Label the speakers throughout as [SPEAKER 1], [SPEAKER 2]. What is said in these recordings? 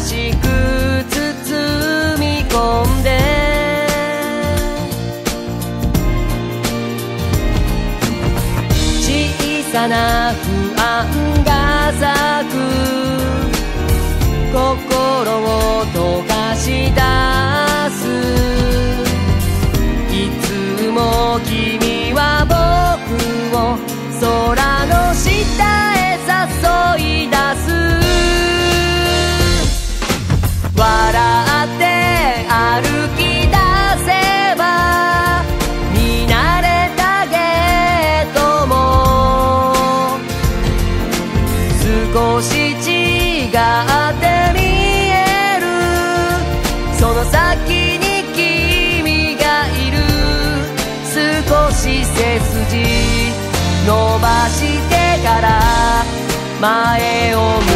[SPEAKER 1] しく包み込んで。小さな不安が咲く。心を溶かし出す。いつも君少し違って見える。その先に君がいる。少し背筋伸ばしてから前を向く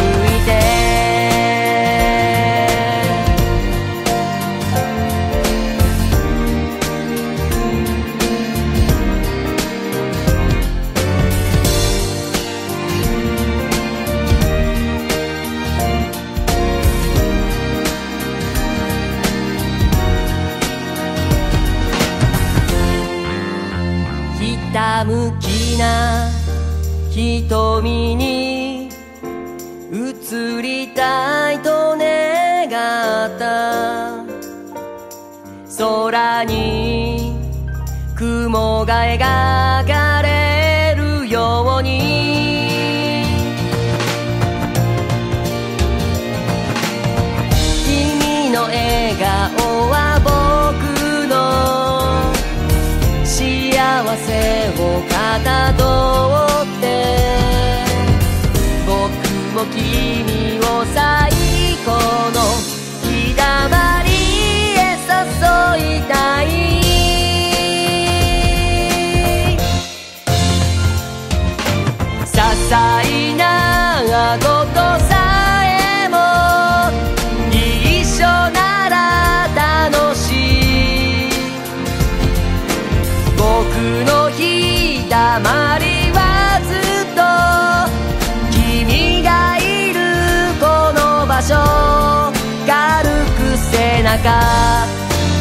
[SPEAKER 1] むきな瞳に映りたいと願った。空に雲が描かれるように。君の笑顔は君を最高背中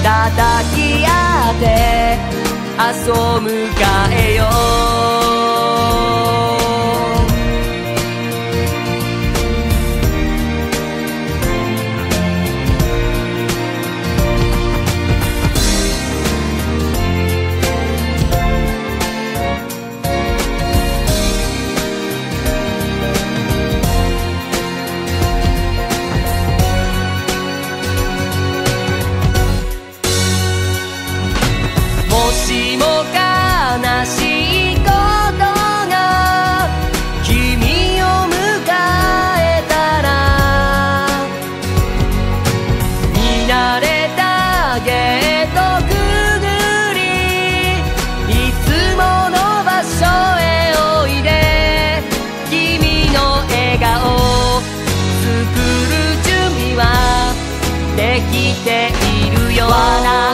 [SPEAKER 1] 叩き合って遊ぶかえよう。きているよ。